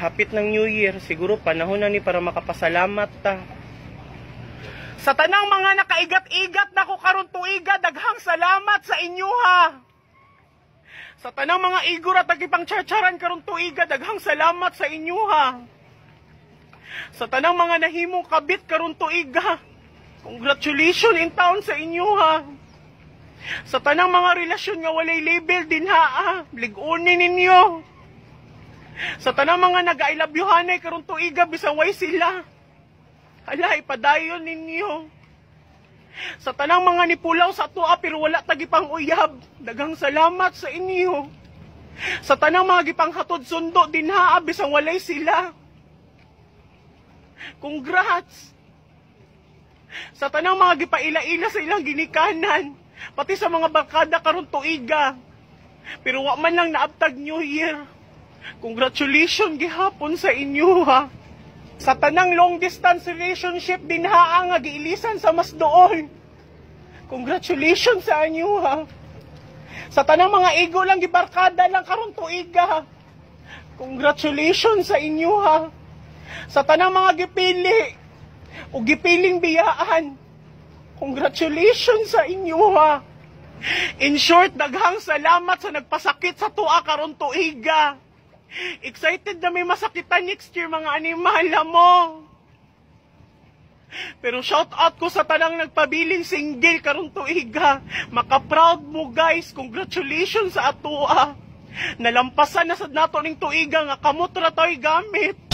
hapit ng New Year, siguro panahon na ni para makapasalamat ta. Sa tanang mga nakaigat-igat na ko karon tuiga, daghang salamat sa inyo ha. Sa tanang mga igor at nagipang charcharan karon tuiga, daghang salamat sa inyo ha. Sa tanang mga nahimong kabit karon tuiga, congratulations in town sa inyo ha. Sa tanang mga relasyon nga walay label din ha, ah, ligunin ninyo. Sa tanang mga nag-I love you hanay karon tuiga bisan way sila. Hala, ipadayon ninyo. Sa tanang mga nipulaw sa tuwa pero wala tagipang uyab, dagang salamat sa inyo. Sa tanang mga gipang hatod sundo din ha, bisan walay sila. Congrats! Sa tanang mga gipaila-ila sa ilang ginikanan, pati sa mga barkada karon tuiga. Pero wa man lang naabtag New Year. Congratulations gihapon sa inyo ha. Sa tanang long distance relationship din ha nga giilisan sa mas dool. Congratulations sa inyo ha. Sa tanang mga ego lang gibarkada lang karon tuiga. Congratulations sa inyo ha. Sa tanang mga gipili o gipiling biyaan. Congratulations sa inyo ha. In short, daghang salamat sa nagpasakit sa tuwa karon tuiga. Excited na may masakitan next year mga animala mo. Pero shout out ko sa tanang nagpabiling single karon tuiga. Maka-proud mo guys. Congratulations sa atua. Nalampasan na sa nato ning tuiga nga kamot ra to'y gamit.